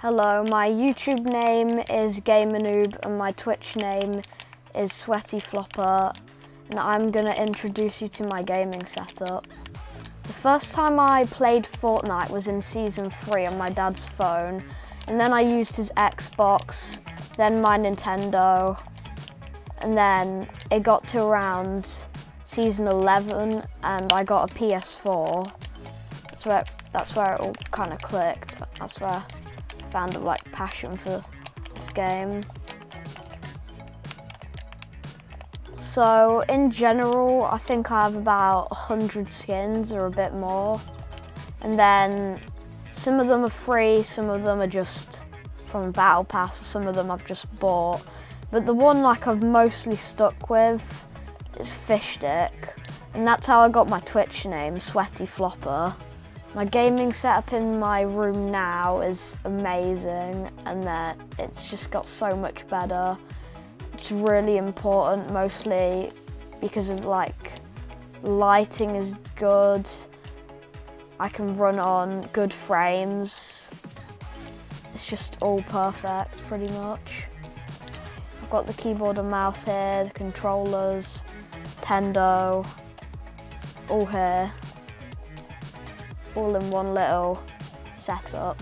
Hello, my YouTube name is GamerNoob and my Twitch name is Sweaty Flopper and I'm going to introduce you to my gaming setup. The first time I played Fortnite was in Season 3 on my dad's phone and then I used his Xbox, then my Nintendo and then it got to around Season 11 and I got a PS4. That's where, that's where it all kind of clicked. That's where found a like passion for this game. So in general, I think I have about 100 skins or a bit more. And then some of them are free, some of them are just from Battle Pass, some of them I've just bought. But the one like I've mostly stuck with is Fish Stick. And that's how I got my Twitch name, Sweaty Flopper. My gaming setup in my room now is amazing and that it's just got so much better. It's really important mostly because of like lighting is good. I can run on good frames. It's just all perfect pretty much. I've got the keyboard and mouse here, the controllers, Tendo, all here. All in one little setup.